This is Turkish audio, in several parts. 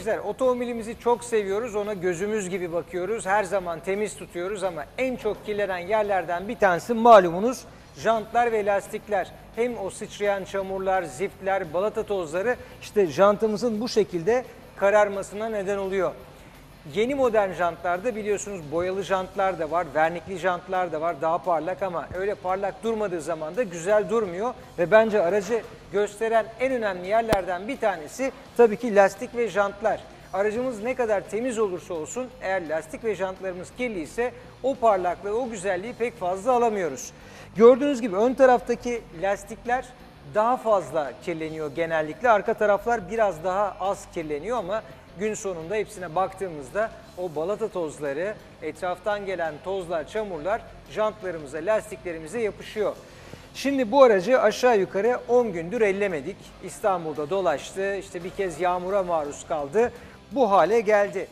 seyirciler otomobilimizi çok seviyoruz. Ona gözümüz gibi bakıyoruz. Her zaman temiz tutuyoruz ama en çok kirlenen yerlerden bir tanesi malumunuz jantlar ve lastikler. Hem o sıçrayan çamurlar, ziftler, balata tozları işte jantımızın bu şekilde kararmasına neden oluyor. Yeni modern jantlarda biliyorsunuz boyalı jantlar da var, vernikli jantlar da var daha parlak ama öyle parlak durmadığı zaman da güzel durmuyor. Ve bence aracı gösteren en önemli yerlerden bir tanesi tabii ki lastik ve jantlar. Aracımız ne kadar temiz olursa olsun eğer lastik ve jantlarımız kirliyse o parlaklığı, o güzelliği pek fazla alamıyoruz. Gördüğünüz gibi ön taraftaki lastikler daha fazla kirleniyor genellikle. Arka taraflar biraz daha az kirleniyor ama gün sonunda hepsine baktığımızda o balata tozları, etraftan gelen tozlar, çamurlar jantlarımıza, lastiklerimize yapışıyor. Şimdi bu aracı aşağı yukarı 10 gündür ellemedik. İstanbul'da dolaştı, işte bir kez yağmura maruz kaldı. Bu hale geldi.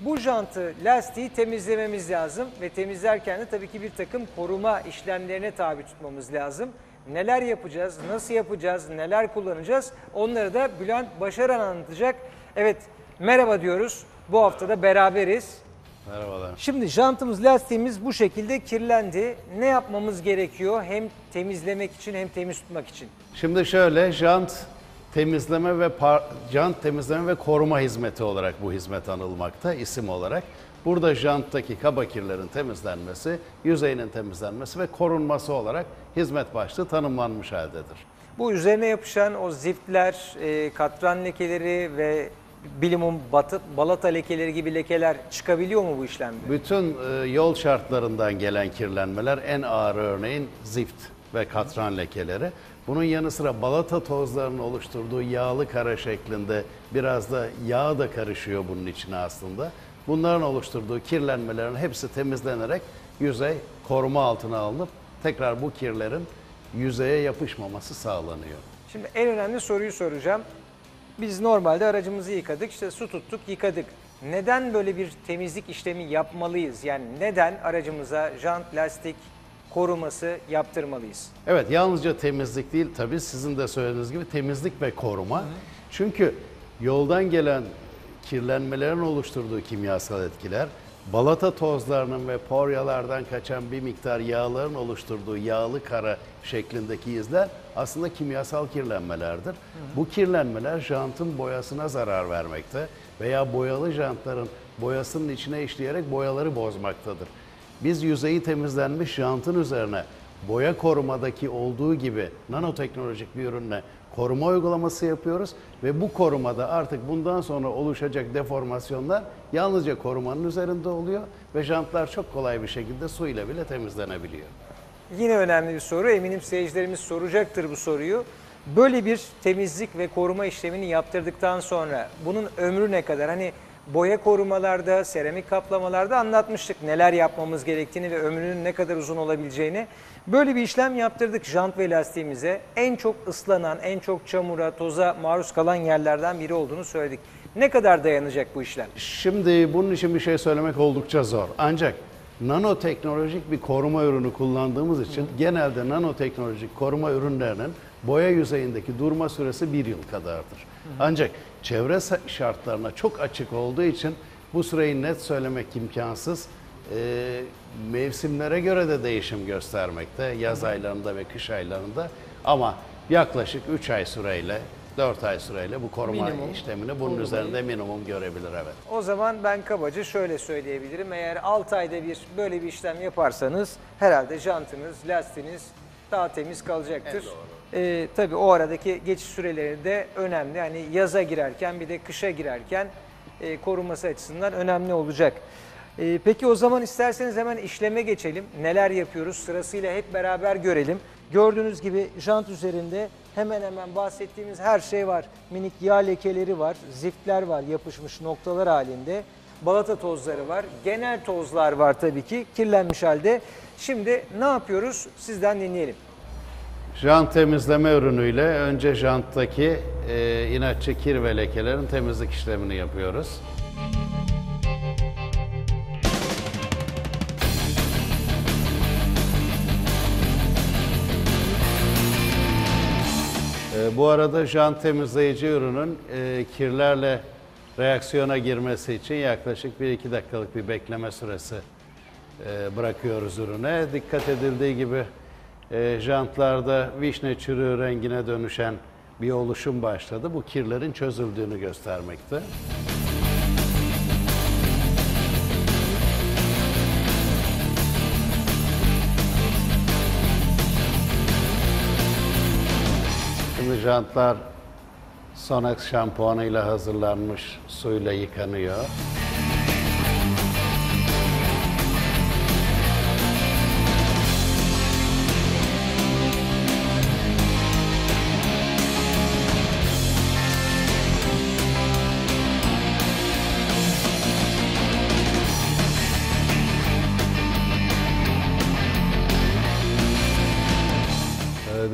Bu jantı, lastiği temizlememiz lazım ve temizlerken de tabii ki bir takım koruma işlemlerine tabi tutmamız lazım. Neler yapacağız, nasıl yapacağız, neler kullanacağız onları da Bülent Başaran anlatacak. Evet, merhaba diyoruz. Bu hafta da beraberiz. Merhabalar. Şimdi jantımız, lastiğimiz bu şekilde kirlendi. Ne yapmamız gerekiyor hem temizlemek için hem temiz tutmak için? Şimdi şöyle jant temizleme ve par- jant temizleme ve koruma hizmeti olarak bu hizmet anılmakta isim olarak. Burada janttaki kaba kirlerin temizlenmesi, yüzeyinin temizlenmesi ve korunması olarak hizmet başlığı tanımlanmış haldedir. Bu üzerine yapışan o ziftler, e, katran lekeleri ve bilimum batı, balata lekeleri gibi lekeler çıkabiliyor mu bu işlemde? Bütün e, yol şartlarından gelen kirlenmeler en ağır örneğin zift ve katran lekeleri. Bunun yanı sıra balata tozlarının oluşturduğu yağlı kara şeklinde biraz da yağ da karışıyor bunun içine aslında. Bunların oluşturduğu kirlenmelerin hepsi temizlenerek yüzey koruma altına alınıp tekrar bu kirlerin yüzeye yapışmaması sağlanıyor. Şimdi en önemli soruyu soracağım. Biz normalde aracımızı yıkadık, işte su tuttuk, yıkadık. Neden böyle bir temizlik işlemi yapmalıyız? Yani neden aracımıza jant, lastik koruması yaptırmalıyız? Evet yalnızca temizlik değil tabii sizin de söylediğiniz gibi temizlik ve koruma. Çünkü yoldan gelen kirlenmelerin oluşturduğu kimyasal etkiler, balata tozlarının ve poryalardan kaçan bir miktar yağların oluşturduğu yağlı kara şeklindeki izler aslında kimyasal kirlenmelerdir. Bu kirlenmeler jantın boyasına zarar vermekte veya boyalı jantların boyasının içine işleyerek boyaları bozmaktadır. Biz yüzeyi temizlenmiş jantın üzerine boya korumadaki olduğu gibi nanoteknolojik bir ürünle koruma uygulaması yapıyoruz ve bu korumada artık bundan sonra oluşacak deformasyonlar yalnızca korumanın üzerinde oluyor ve jantlar çok kolay bir şekilde su ile bile temizlenebiliyor. Yine önemli bir soru. Eminim seyircilerimiz soracaktır bu soruyu. Böyle bir temizlik ve koruma işlemini yaptırdıktan sonra bunun ömrü ne kadar? Hani boya korumalarda, seramik kaplamalarda anlatmıştık neler yapmamız gerektiğini ve ömrünün ne kadar uzun olabileceğini. Böyle bir işlem yaptırdık jant ve lastiğimize. En çok ıslanan, en çok çamura, toza maruz kalan yerlerden biri olduğunu söyledik. Ne kadar dayanacak bu işlem? Şimdi bunun için bir şey söylemek oldukça zor. Ancak nanoteknolojik bir koruma ürünü kullandığımız için genelde nanoteknolojik koruma ürünlerinin boya yüzeyindeki durma süresi bir yıl kadardır. Ancak çevre şartlarına çok açık olduğu için bu süreyi net söylemek imkansız. Ee, mevsimlere göre de değişim göstermekte yaz aylarında ve kış aylarında ama yaklaşık 3 ay süreyle 4 ay süreyle bu koruma Minimum. işlemini bunun üzerinde minimum görebilir evet. O zaman ben kabaca şöyle söyleyebilirim. Eğer 6 ayda bir böyle bir işlem yaparsanız herhalde jantınız, lastiğiniz daha temiz kalacaktır. Ee, tabii o aradaki geçiş süreleri de önemli. Yani yaza girerken bir de kışa girerken e, korunması açısından önemli olacak. Ee, peki o zaman isterseniz hemen işleme geçelim. Neler yapıyoruz sırasıyla hep beraber görelim. Gördüğünüz gibi jant üzerinde hemen hemen bahsettiğimiz her şey var. Minik yağ lekeleri var, ziftler var yapışmış noktalar halinde. Balata tozları var, genel tozlar var tabii ki kirlenmiş halde. Şimdi ne yapıyoruz sizden dinleyelim. Jant temizleme ürünüyle önce janttaki e, inatçı kir ve lekelerin temizlik işlemini yapıyoruz. Bu arada jant temizleyici ürünün e, kirlerle reaksiyona girmesi için yaklaşık 1-2 dakikalık bir bekleme süresi e, bırakıyoruz ürüne. Dikkat edildiği gibi e, jantlarda vişne çürüğü rengine dönüşen bir oluşum başladı. Bu kirlerin çözüldüğünü göstermekte. Şimdi jantlar Sonax şampuanıyla hazırlanmış suyla yıkanıyor.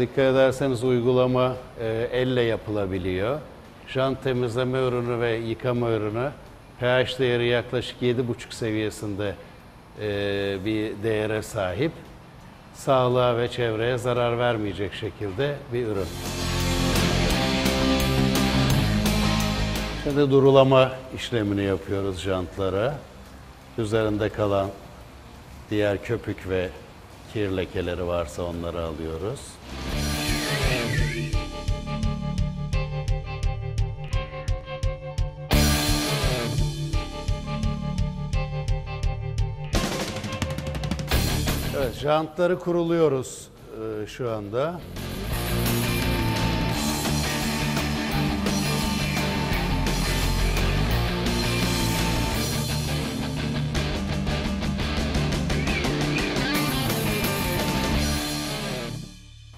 Dikkat ederseniz uygulama e, elle yapılabiliyor. Jant temizleme ürünü ve yıkama ürünü pH değeri yaklaşık 7,5 seviyesinde e, bir değere sahip. Sağlığa ve çevreye zarar vermeyecek şekilde bir ürün. Şimdi durulama işlemini yapıyoruz jantlara. Üzerinde kalan diğer köpük ve kir lekeleri varsa onları alıyoruz. Evet, jantları kuruluyoruz e, şu anda.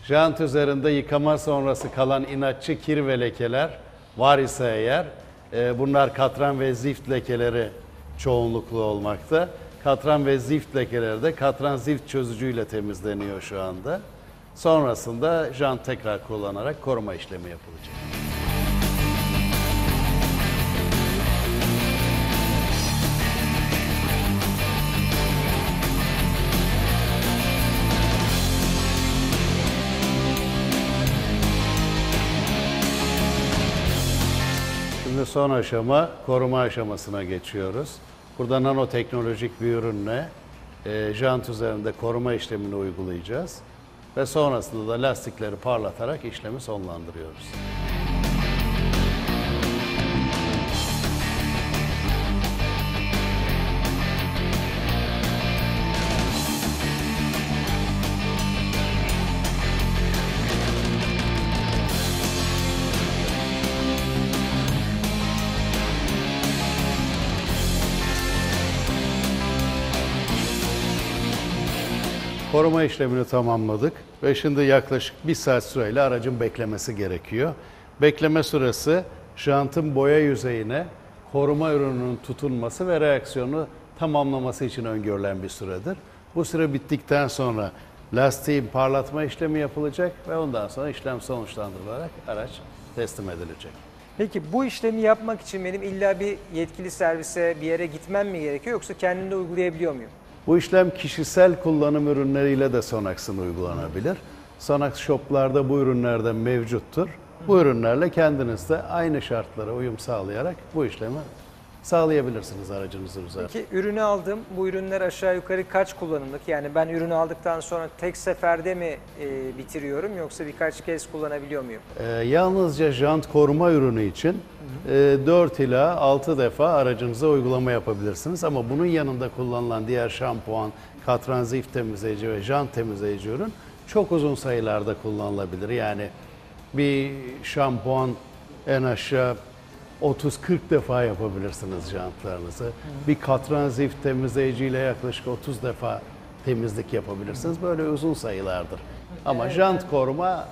Jant üzerinde yıkama sonrası kalan inatçı kir ve lekeler var ise eğer, e, bunlar katran ve zift lekeleri çoğunluklu olmakta. Katran ve zift lekeleri de katran zift çözücüyle temizleniyor şu anda. Sonrasında jant tekrar kullanarak koruma işlemi yapılacak. Şimdi son aşama koruma aşamasına geçiyoruz. Burada nanoteknolojik bir ürünle e, jant üzerinde koruma işlemini uygulayacağız. Ve sonrasında da lastikleri parlatarak işlemi sonlandırıyoruz. Koruma işlemini tamamladık ve şimdi yaklaşık bir saat süreyle aracın beklemesi gerekiyor. Bekleme süresi jantın boya yüzeyine koruma ürününün tutunması ve reaksiyonu tamamlaması için öngörülen bir süredir. Bu süre bittikten sonra lastiğin parlatma işlemi yapılacak ve ondan sonra işlem sonuçlandırılarak araç teslim edilecek. Peki bu işlemi yapmak için benim illa bir yetkili servise bir yere gitmem mi gerekiyor yoksa kendim de uygulayabiliyor muyum? Bu işlem kişisel kullanım ürünleriyle de Sonax'ın uygulanabilir. Sonax shoplarda bu ürünlerden mevcuttur. Bu ürünlerle kendiniz de aynı şartlara uyum sağlayarak bu işlemi sağlayabilirsiniz aracınızın üzerinde. Peki ürünü aldım. Bu ürünler aşağı yukarı kaç kullanımlık? Yani ben ürünü aldıktan sonra tek seferde mi e, bitiriyorum yoksa birkaç kez kullanabiliyor muyum? Ee, yalnızca jant koruma ürünü için e, 4 ila 6 defa aracınıza uygulama yapabilirsiniz. Ama bunun yanında kullanılan diğer şampuan, katran zift temizleyici ve jant temizleyici ürün çok uzun sayılarda kullanılabilir. Yani bir şampuan en aşağı 30-40 defa yapabilirsiniz jantlarınızı. Bir katran zift temizleyiciyle yaklaşık 30 defa temizlik yapabilirsiniz. Böyle uzun sayılardır. Ama jant koruma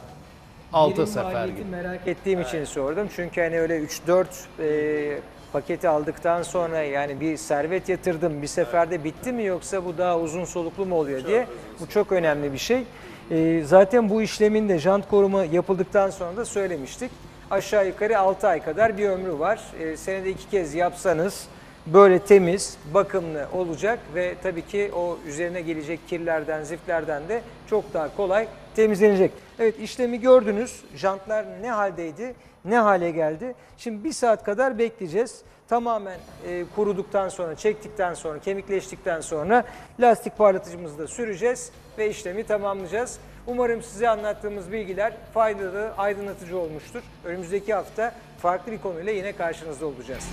6 Birim sefer gibi. merak ettiğim için sordum. Çünkü hani öyle 3-4 e, paketi aldıktan sonra yani bir servet yatırdım bir seferde bitti mi yoksa bu daha uzun soluklu mu oluyor diye. Bu çok önemli bir şey. E, zaten bu işlemin de jant koruma yapıldıktan sonra da söylemiştik. Aşağı yukarı 6 ay kadar bir ömrü var. E, senede iki kez yapsanız böyle temiz, bakımlı olacak ve tabii ki o üzerine gelecek kirlerden, ziflerden de çok daha kolay temizlenecek. Evet işlemi gördünüz. Jantlar ne haldeydi, ne hale geldi. Şimdi bir saat kadar bekleyeceğiz. Tamamen e, kuruduktan sonra, çektikten sonra, kemikleştikten sonra lastik parlatıcımızı da süreceğiz ve işlemi tamamlayacağız. Umarım size anlattığımız bilgiler faydalı, aydınlatıcı olmuştur. Önümüzdeki hafta farklı bir konuyla yine karşınızda olacağız.